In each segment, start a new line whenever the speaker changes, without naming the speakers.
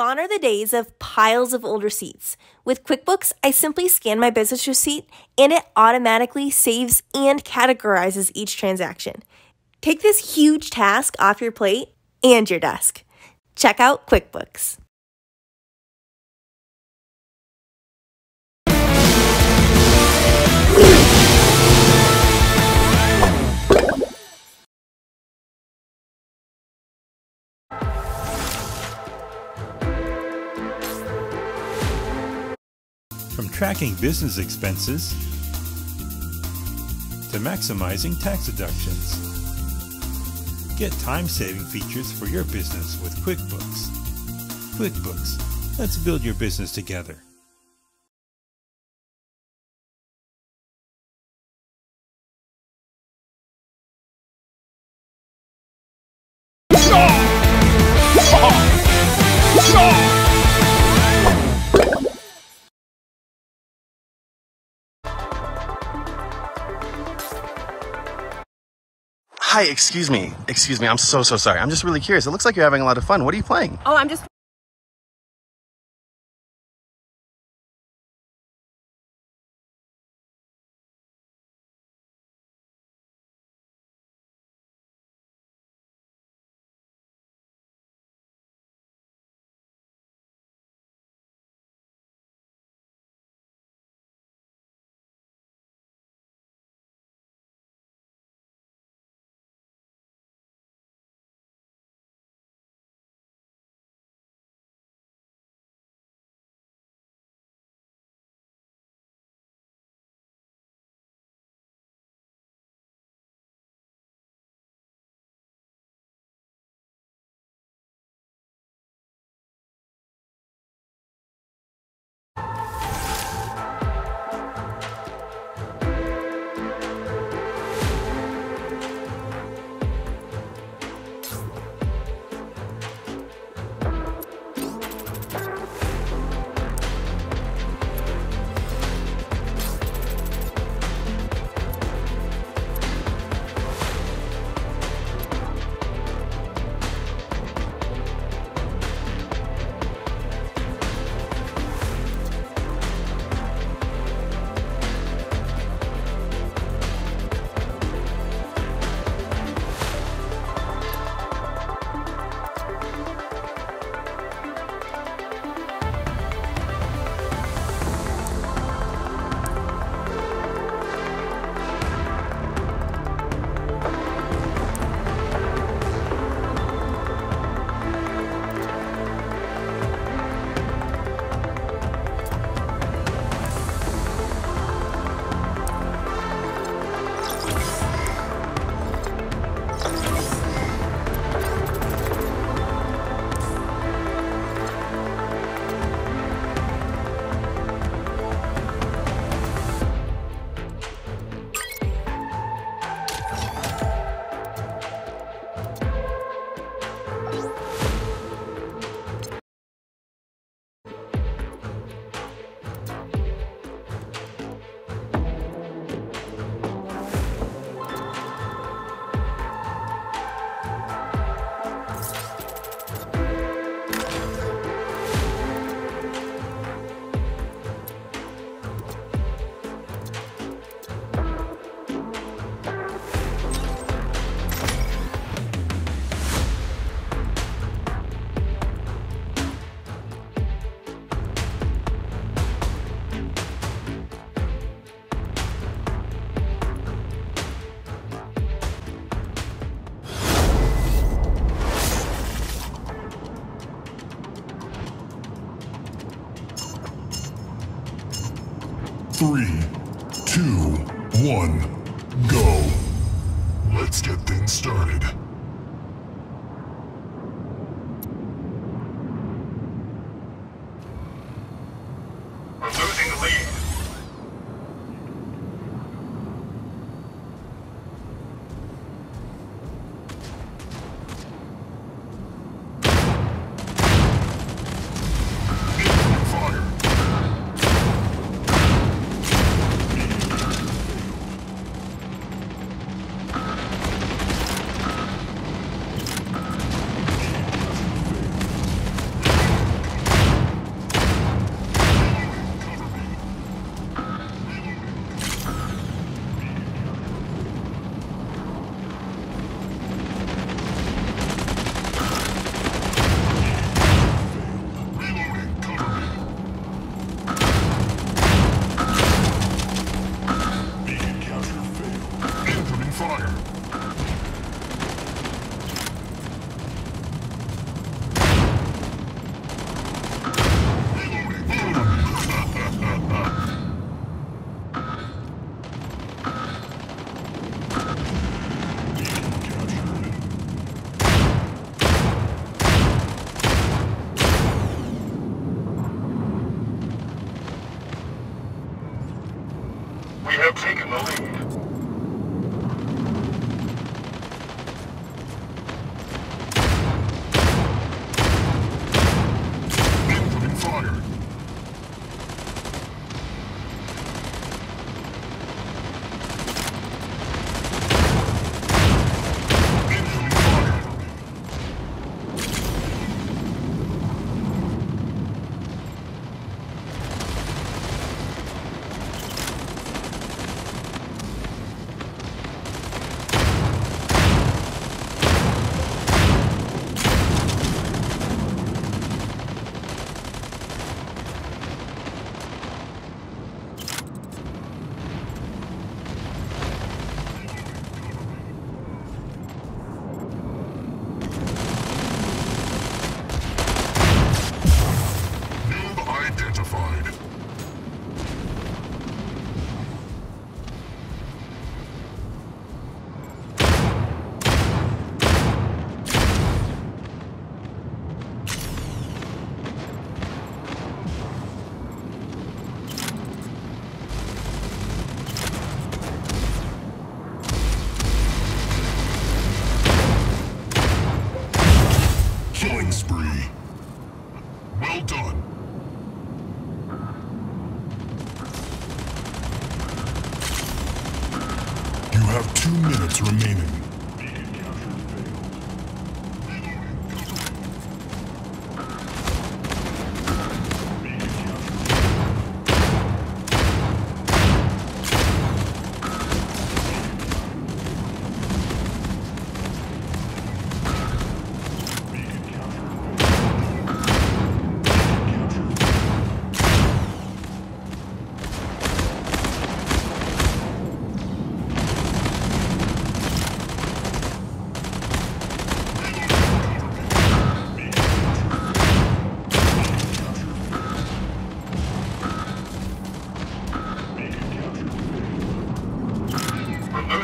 Gone are the days of piles of old receipts. With QuickBooks, I simply scan my business receipt and it automatically saves and categorizes each transaction. Take this huge task off your plate and your desk. Check out QuickBooks.
From tracking business expenses to maximizing tax deductions. Get time saving features for your business with QuickBooks. QuickBooks, let's build your business together.
Hi, excuse me. Excuse me. I'm so, so sorry. I'm just really curious. It looks like you're having a lot of fun. What are you playing?
Oh, I'm just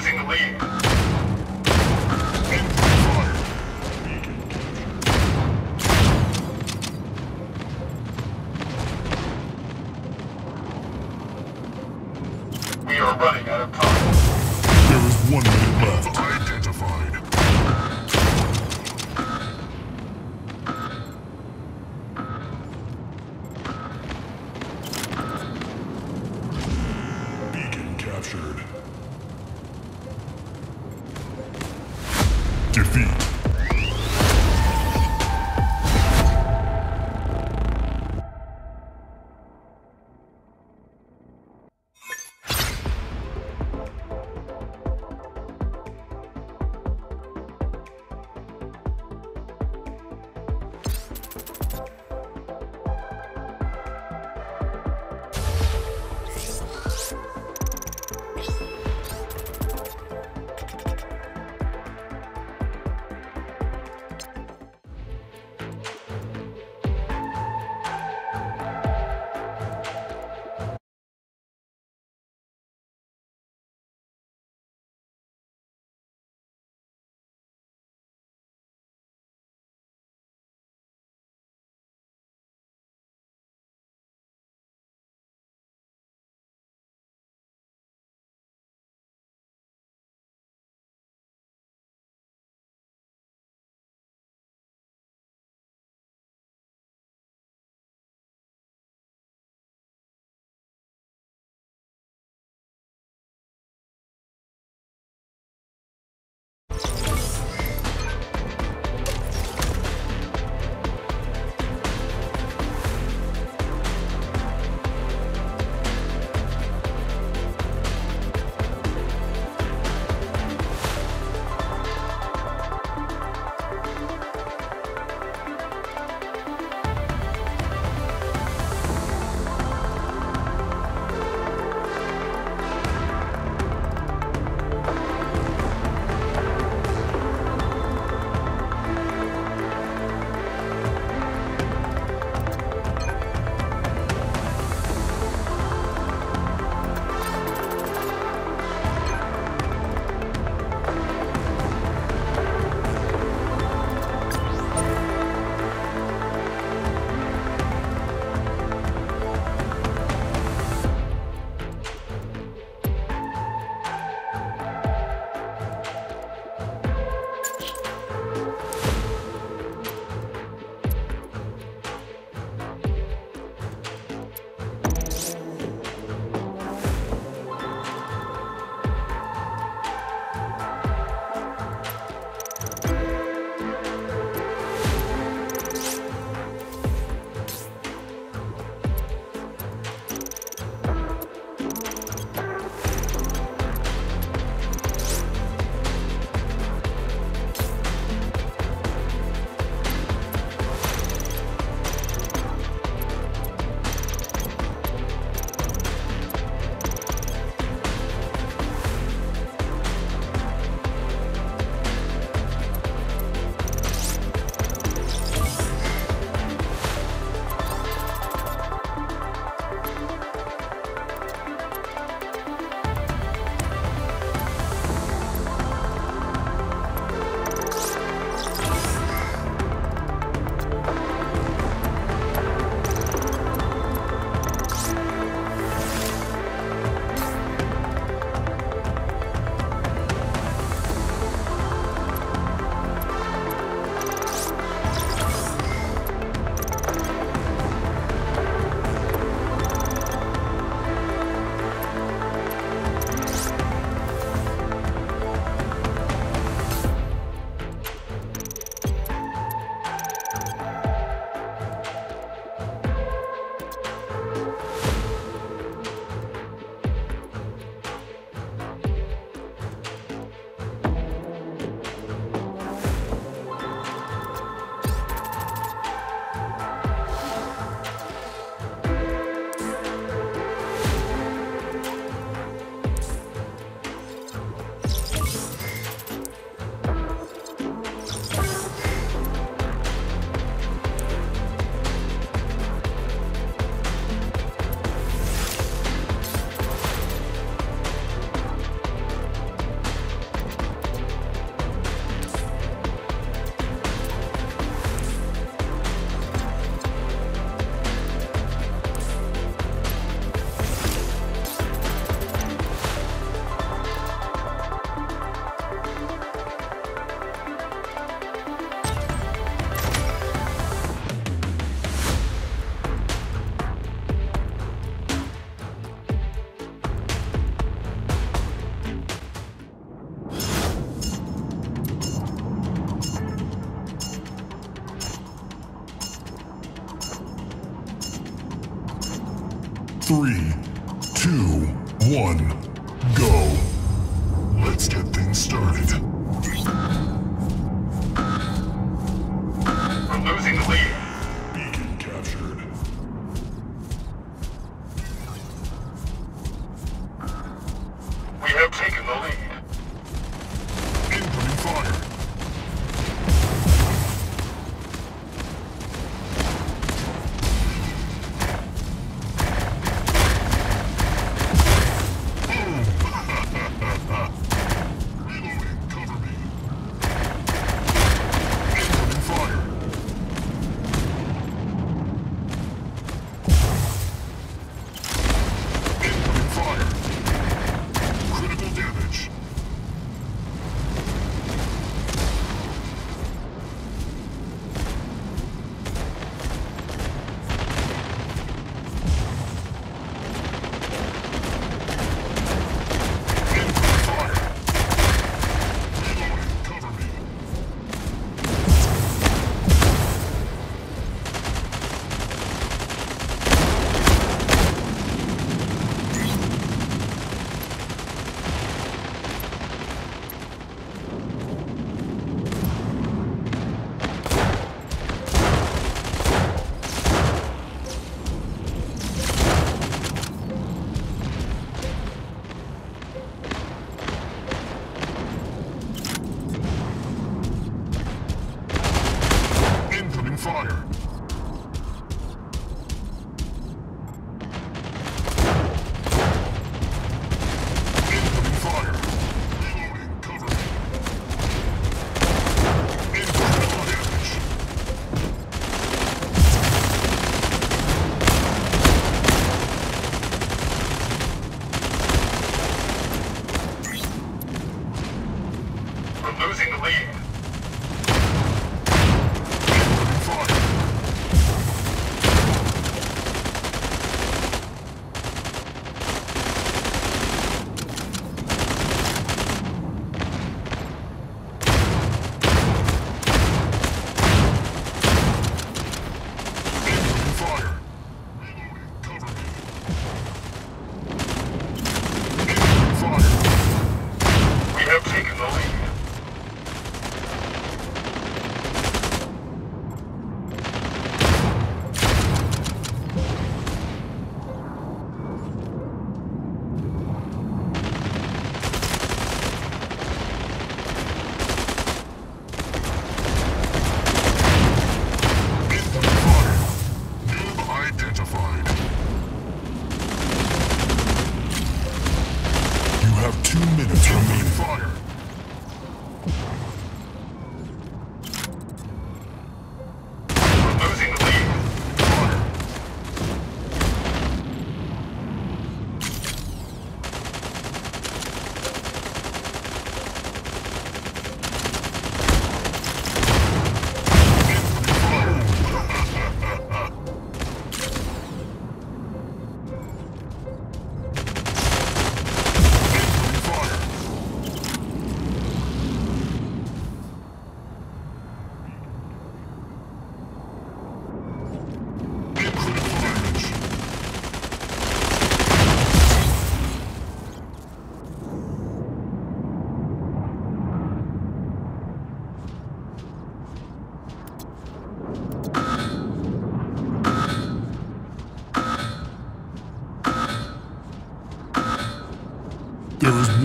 losing the lead.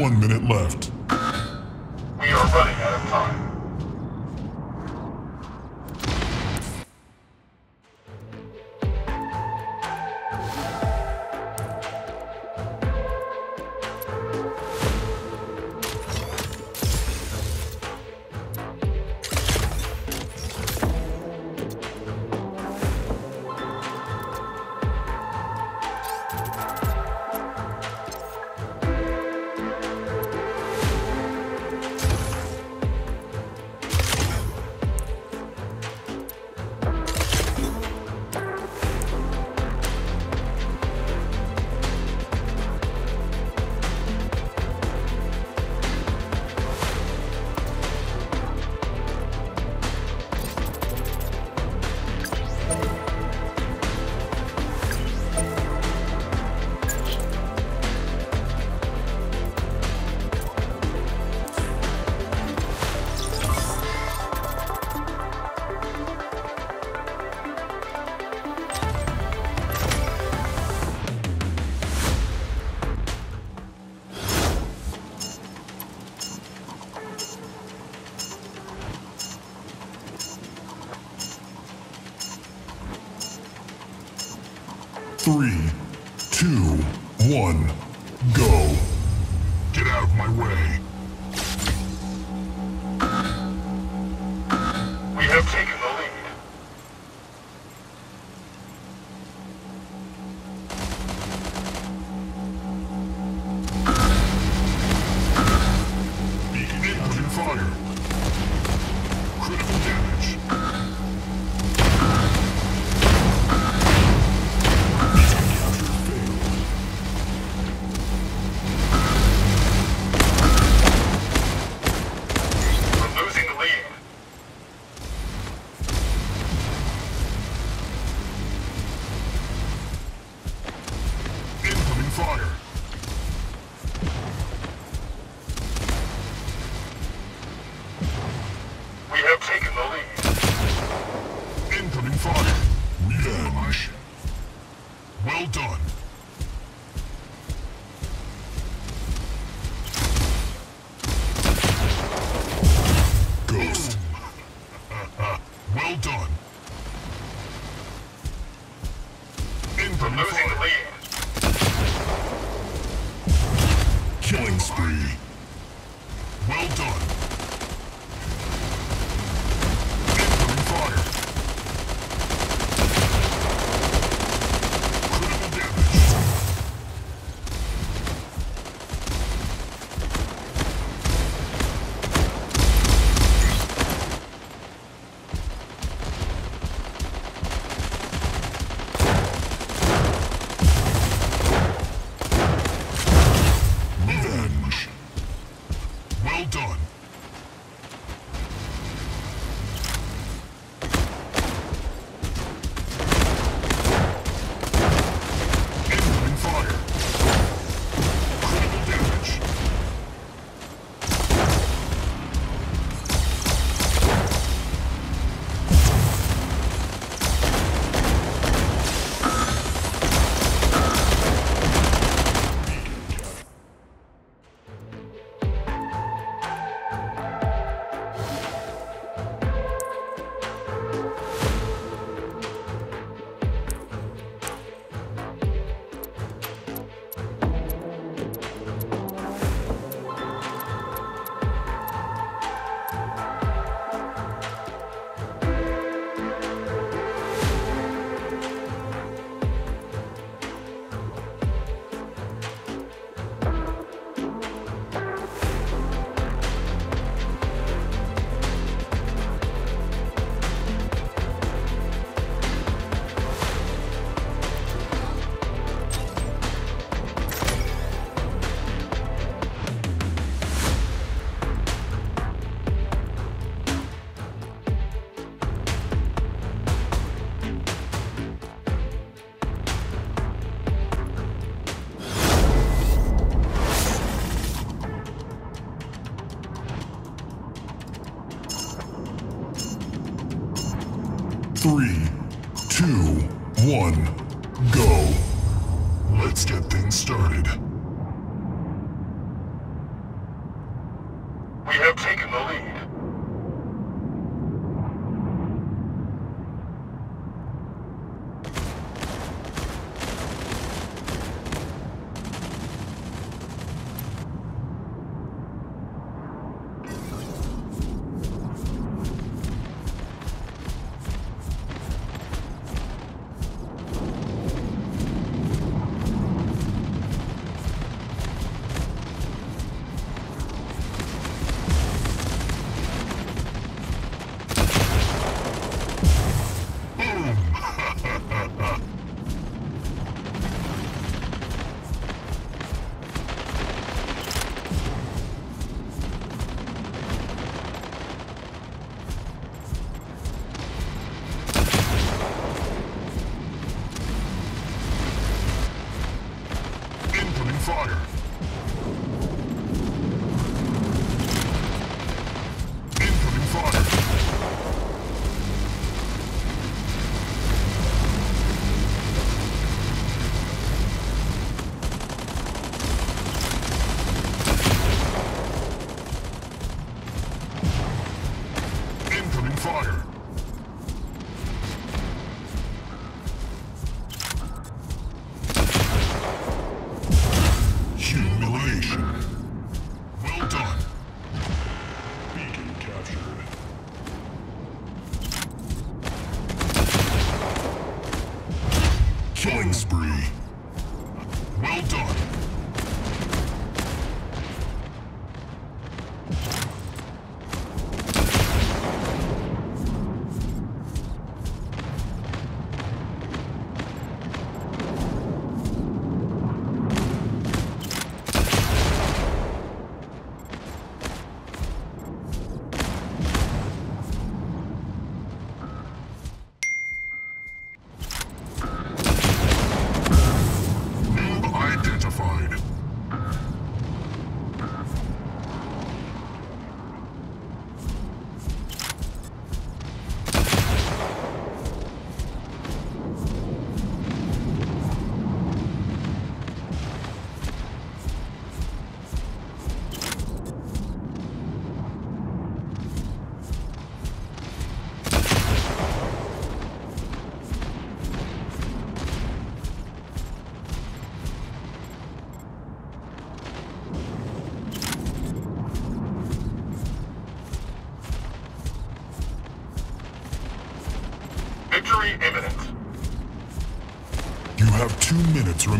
One minute left.
Three,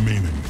remaining.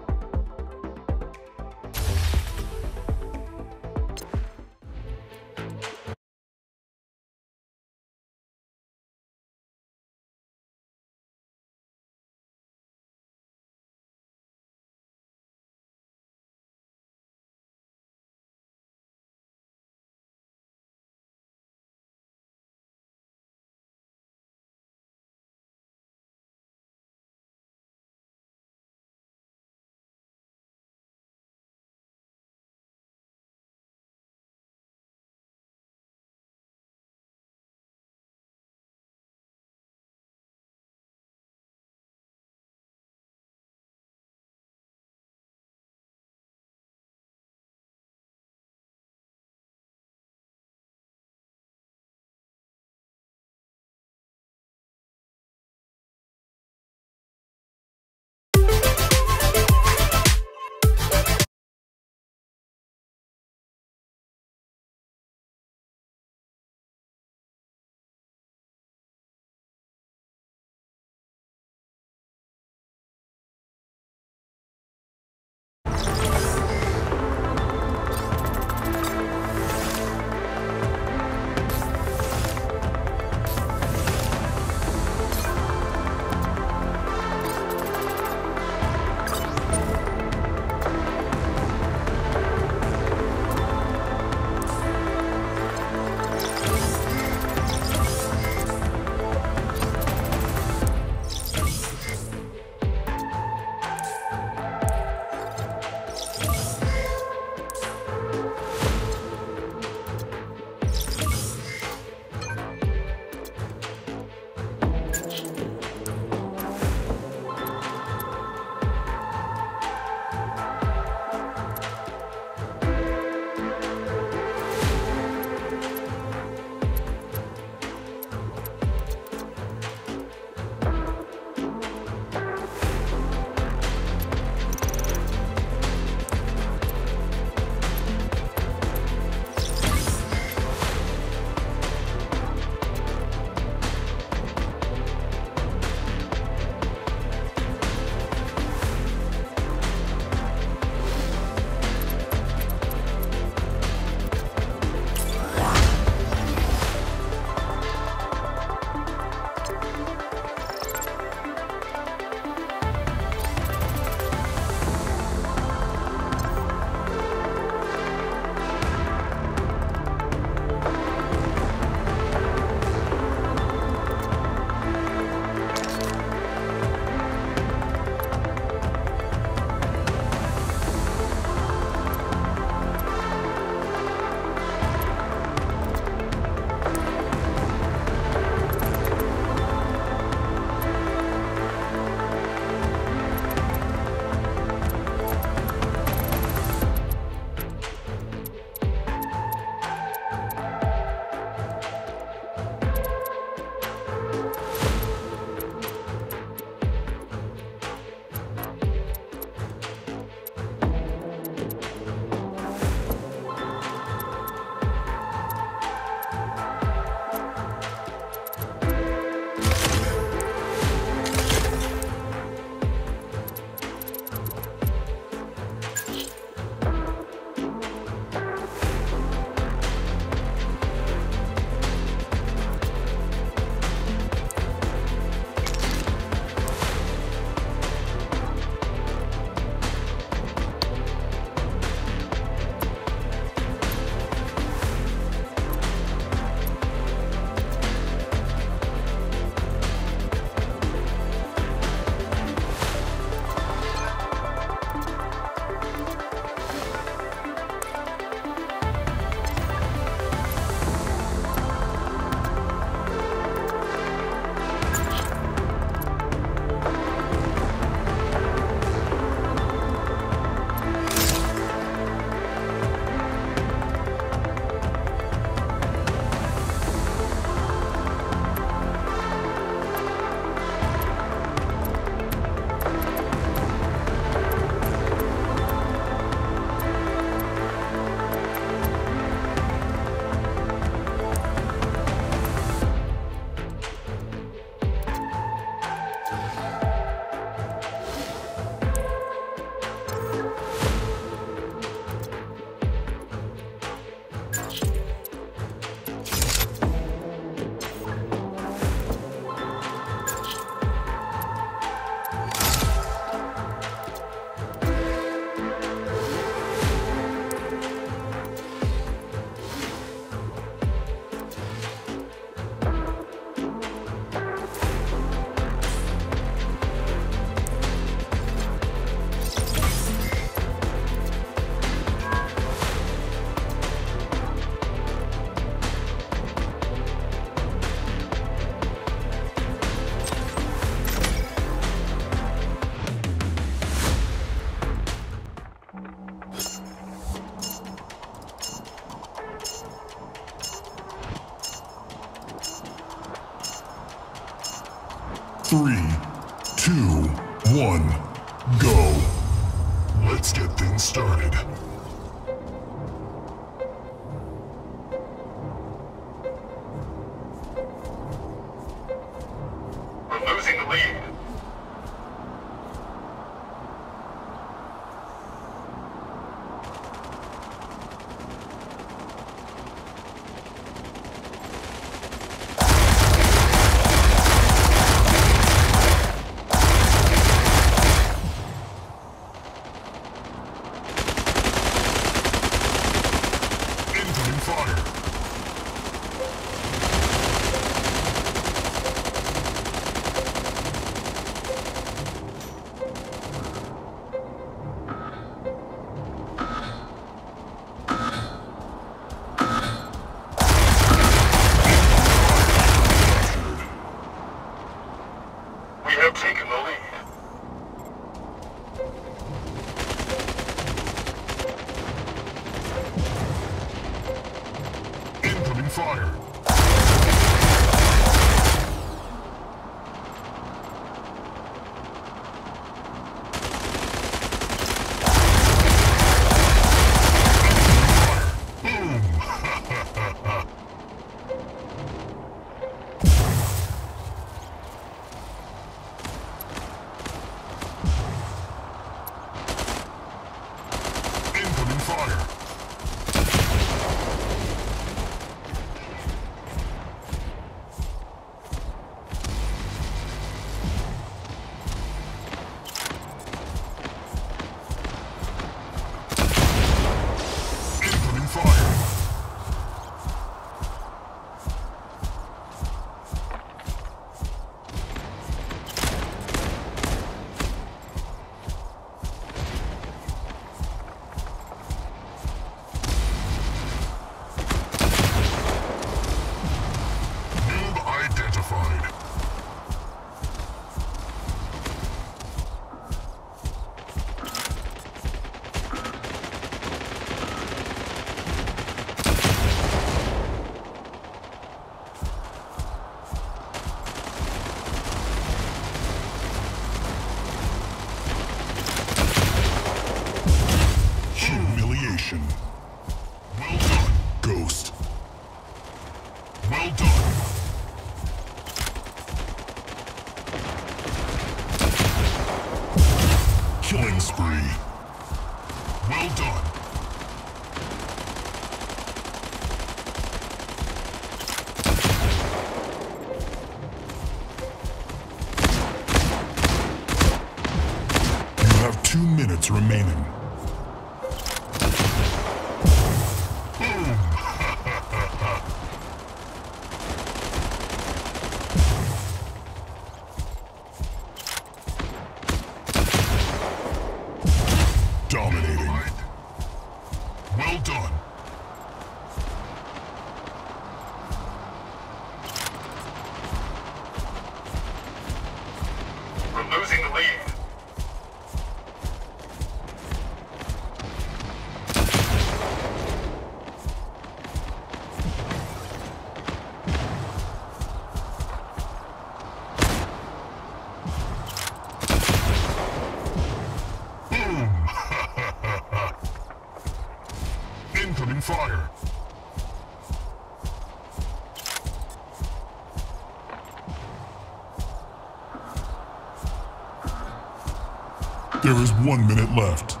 One minute left.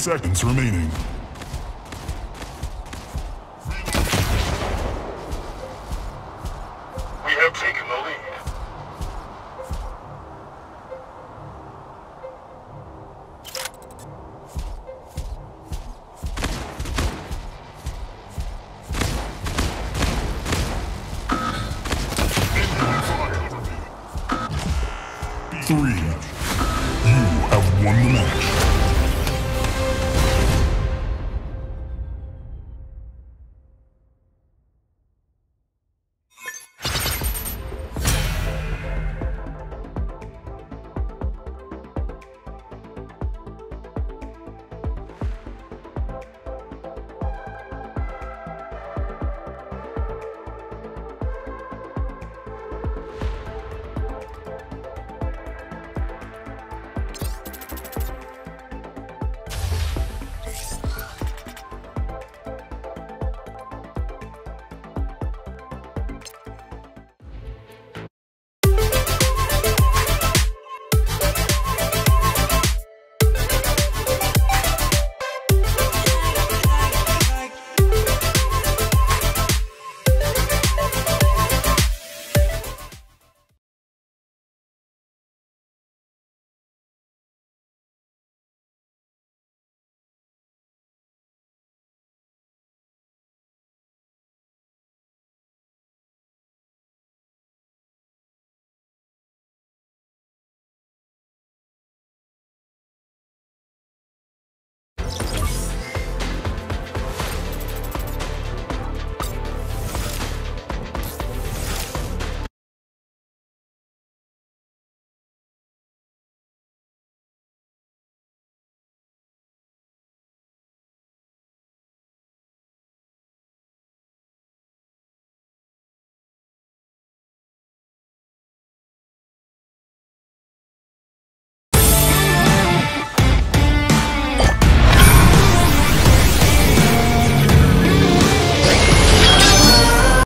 Seconds remaining.